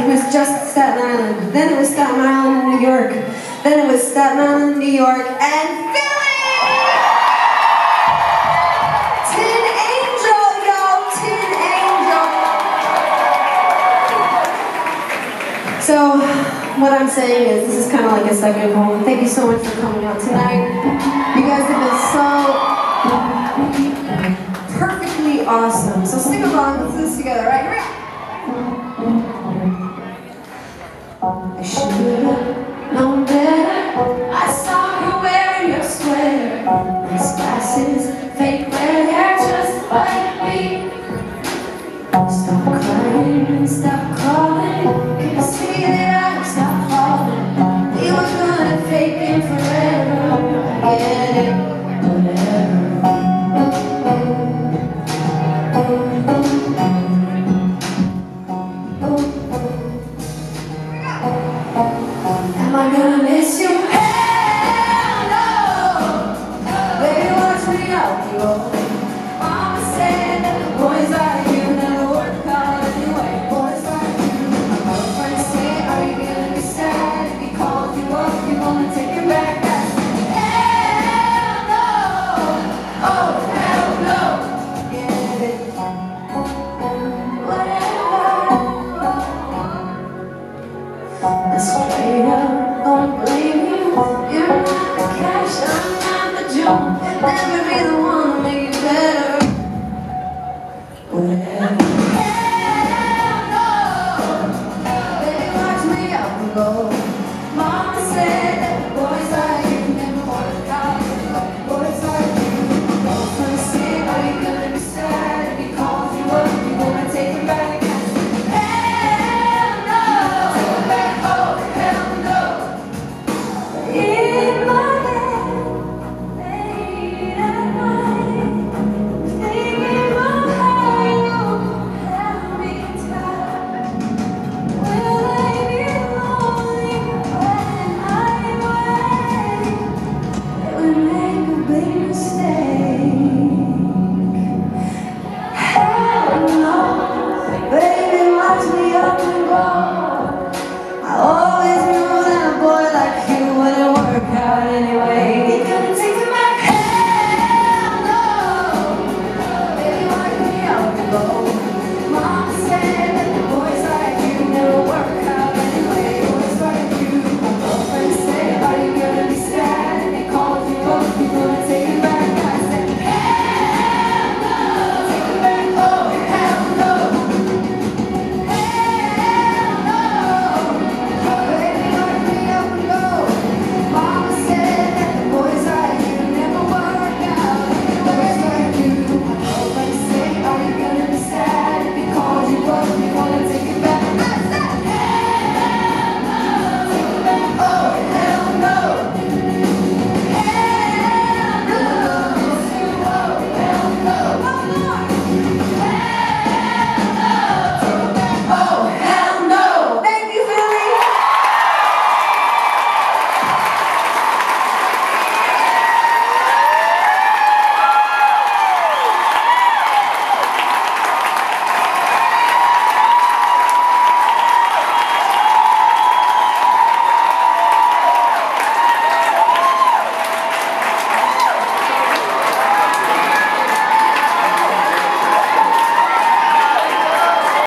it was just Staten Island. Then it was Staten Island, New York. Then it was Staten Island, New York, and Philly! So, what I'm saying is, this is kind of like a second home. Thank you so much for coming out tonight. You guys have been so perfectly awesome. So sing along, let's do this together, right? Here Stop crying and stop crying. Thank you.